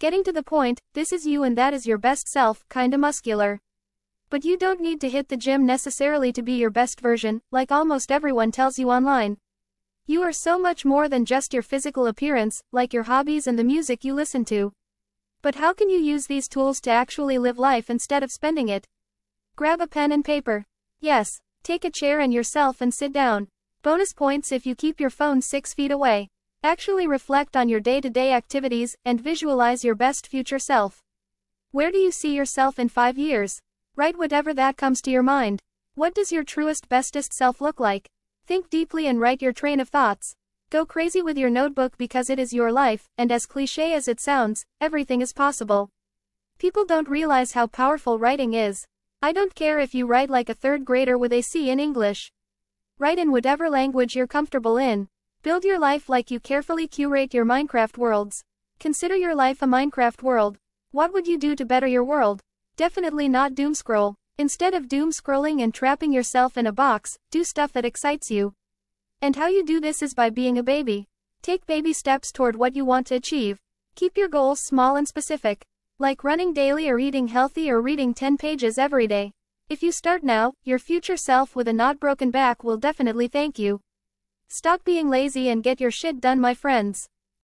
Getting to the point, this is you and that is your best self, kinda muscular. But you don't need to hit the gym necessarily to be your best version, like almost everyone tells you online. You are so much more than just your physical appearance, like your hobbies and the music you listen to. But how can you use these tools to actually live life instead of spending it? Grab a pen and paper. Yes, take a chair and yourself and sit down. Bonus points if you keep your phone 6 feet away. Actually reflect on your day-to-day activities and visualize your best future self. Where do you see yourself in 5 years? Write whatever that comes to your mind. What does your truest bestest self look like? Think deeply and write your train of thoughts. Go crazy with your notebook because it is your life, and as cliche as it sounds, everything is possible. People don't realize how powerful writing is. I don't care if you write like a third grader with a C in English. Write in whatever language you're comfortable in. Build your life like you carefully curate your Minecraft worlds. Consider your life a Minecraft world. What would you do to better your world? Definitely not doom scroll. Instead of doom scrolling and trapping yourself in a box, do stuff that excites you. And how you do this is by being a baby. Take baby steps toward what you want to achieve. Keep your goals small and specific. Like running daily or eating healthy or reading 10 pages every day. If you start now, your future self with a not broken back will definitely thank you. Stop being lazy and get your shit done my friends.